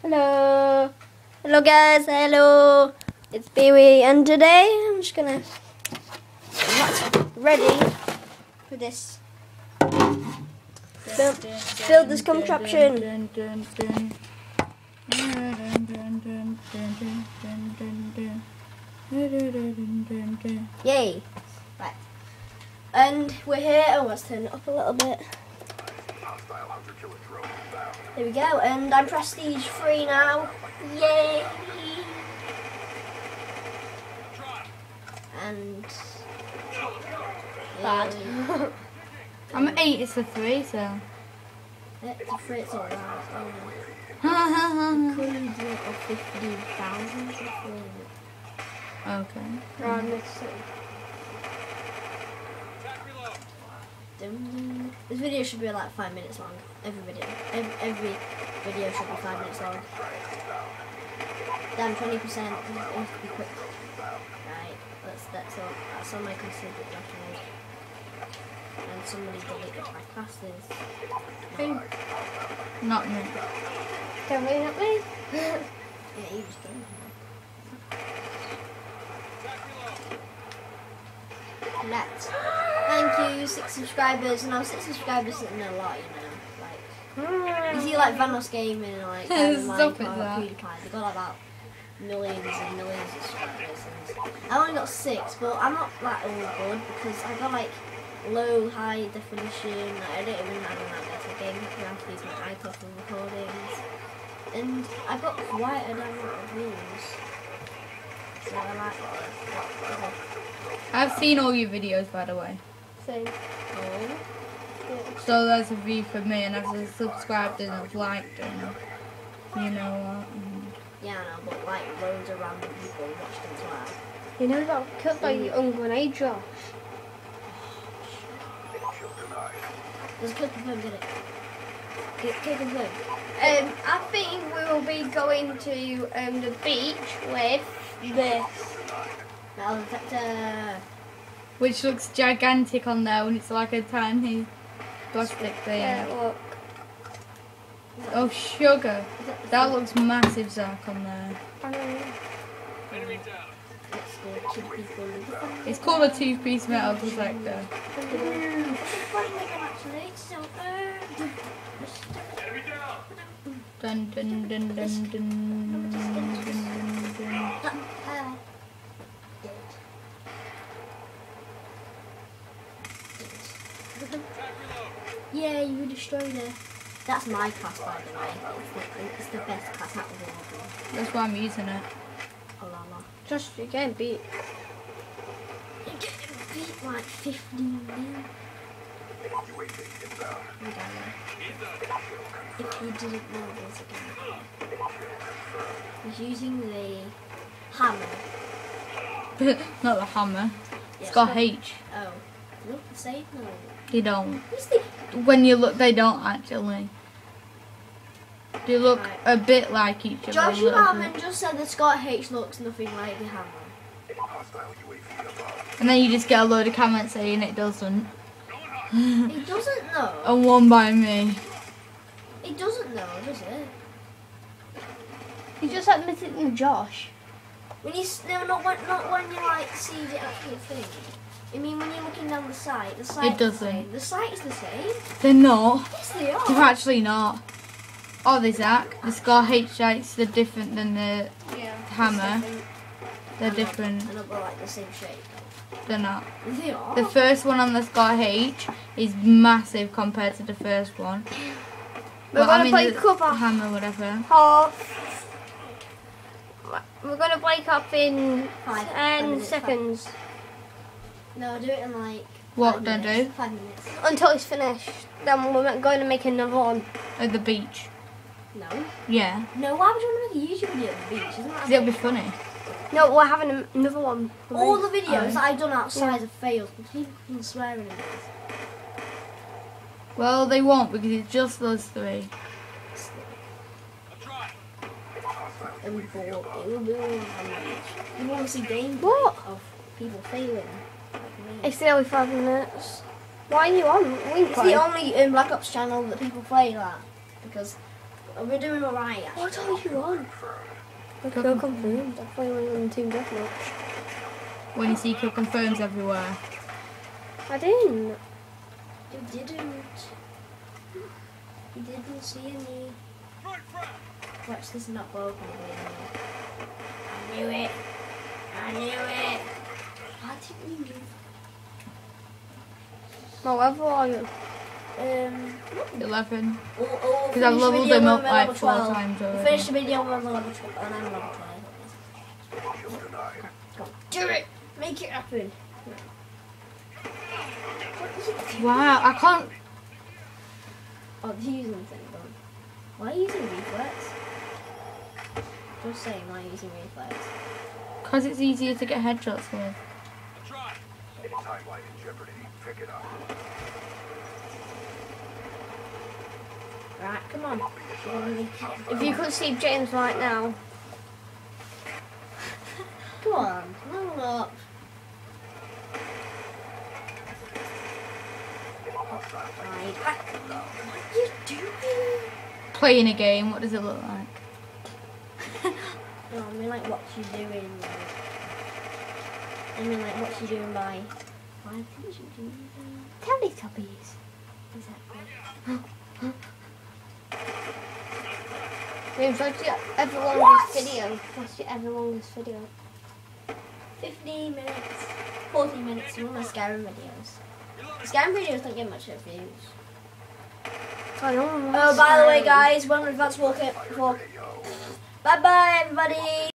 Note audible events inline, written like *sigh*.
Hello. Hello guys, hello. It's Bewie and today I'm just gonna get ready for this build, build this contraption. Yay. Right. And we're here, oh let's turn it up a little bit. There we go, and I'm prestige free now. Yay! And bad. *laughs* I'm eight, it's a three, so. it's a free, it's alright. okay. *laughs* Could you do it for 50,000 Around this city. Dum. This video should be like five minutes long. Every video, every, every video should be five minutes long. Damn, twenty percent. It has to be quick. Right, that's that's all. That's all my considered document. And somebody deleted my classes. Hey. Not me. Definitely not me. *laughs* yeah, you just done. Let's. Thank six subscribers. And now six subscribers isn't a lot, you know. Like hmm. you see, like Vanoss Gaming and like *laughs* Stop it. PewDiePie, they got like about millions and millions of subscribers. And I only got six, but I'm not that all good because I got like low, high definition. Like, I don't even have that better game. I have to use my iPod for recordings, and I got quite a number of views. So I like it. I've seen all your videos, by the way. Same. Oh. So there's a view for me, and I've subscribed and I've liked and you know what. and- Yeah, I know, but like loads of random people watched them as well. You know got killed by your own grenade, Josh. There's a clip of him, did it? Clip clip of him. Um, I think we will be going to um the beach with this. Metal detector. Which looks gigantic on there when it's like a tiny plastic thing. Yeah, look. Oh, sugar. That looks massive, Zach, on there. I know. It's the two people. It's called a two-piece metal detector. Dun dun dun dun dun dun dun dun. dun. Yeah, you destroyed it. That's my class, by the way. It's the, best class out of all of them. That's why I'm using it. Oh la la. Josh, you getting beat. You get beat like 15 million. You don't know. If you didn't know this again. He's using the hammer. *laughs* Not the hammer. It's Yes. got H. Look the same? No. They don't. What's the When you look, they don't actually. They look Right. a bit like each other. a Joshua little Harmon bit. just said that Scar H looks nothing like the hammer. And then you just get a load of comments saying it doesn't. It *laughs* doesn't know. And one by me. It doesn't know, does it? You just admitted to Josh. When you s- no, not when not when you like see the actual thing. I mean, when you're looking down the site, the site. doesn't. The site's the same. They're not. Yes, they are. They're actually not. Oh, there's Zach. The Scar H sites, they're different than the Yeah. hammer. They're different. They're like the same shape. They're not. They are. The first one on the Scar H is massive compared to the first one. We're Well, gonna mean, play the cover hammer, whatever. half. We're gonna break up in Five- ten minutes, five- seconds no, do it in like. What five do I minutes. do? Five minutes. until it's finished. Then we're going to make another one. At the beach. No. Yeah. No, why would you want to make a YouTube video at the beach? Isn't that? 'Cause it'll be funny. No, we're having another one. All the videos Oh. that um, I've done outside have failed. People been swearing at this. Well, they won't because it's just those three. It would bore. It would be all You want to see gameplay What? of people failing. Like me. It's nearly five minutes. Why are you on? We It's the only um, Black Ops channel that people play that because We're doing alright. What are you on? Kill Kill confirmed. I thought you went on Team Deathmatch. When you see kill confirms everywhere. I didn't. You didn't. You didn't see any. Watch this not broken. I knew it. I knew it. Why didn't you move? Well, level are you? Um. 11. Oh, oh, Because I've the leveled them up like four 12. times already. Finish the video when we're level 12. And I'm level 12. Go on. Do it. Make it happen. Wow, I can't. Oh, they're using thing, but why are you using reflex? Just saying, why are you using reflex? Because it's easier to get headshots with. Timeline in jeopardy. Pick it up. Right, come on. If you could see James right now, *laughs* Come on, level up. Right. What are you doing? Playing a game, what does it look like? No, I mean like what you doing. Like, I mean like what you doing by. Why didn't you do that? Teletubbies. Exactly. James, what's your ever longest video? What's your ever longest video? 15 minutes. 40 minutes. One of my Skyrim videos. Skyrim videos don't get much views. I know. Oh, by the way, guys, when we're about to walk it, walk. Bye bye, everybody.